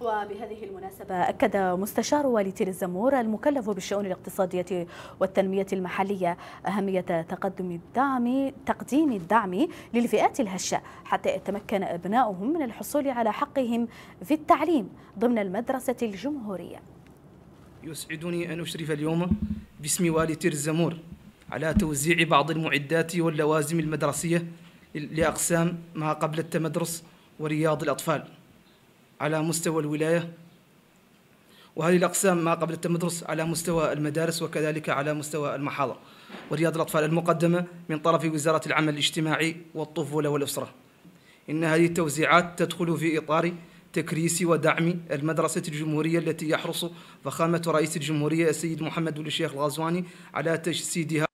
وبهذه المناسبة أكد مستشار والي تير الزمور المكلف بالشؤون الاقتصادية والتنمية المحلية أهمية تقدم الدعم تقديم الدعم للفئات الهشة حتى يتمكن أبنائهم من الحصول على حقهم في التعليم ضمن المدرسة الجمهورية. يسعدني أن أشرف اليوم باسم والي تير الزمور على توزيع بعض المعدات واللوازم المدرسية لأقسام ما قبل التمدرس ورياض الأطفال. على مستوى الولاية. وهذه الأقسام ما قبل التمدرس على مستوى المدارس وكذلك على مستوى المحاضر. ورياض الأطفال المقدمة من طرف وزارة العمل الاجتماعي والطفولة والأسرة. إن هذه التوزيعات تدخل في إطار تكريس ودعم المدرسة الجمهورية التي يحرص فخامة رئيس الجمهورية السيد محمد بن الشيخ الغزواني على تجسيدها.